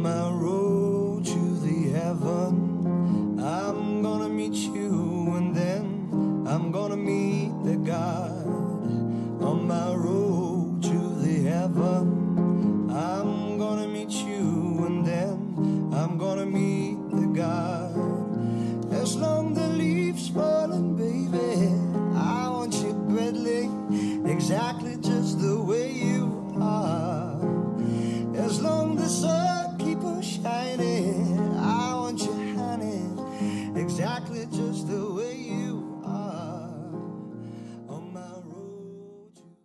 On my road to the heaven, I'm gonna meet you and then I'm gonna meet the God. On my road to the heaven, I'm gonna meet you and then I'm gonna meet the God. As long the leaves falling, baby, I want you badly, exactly just the way you chocolate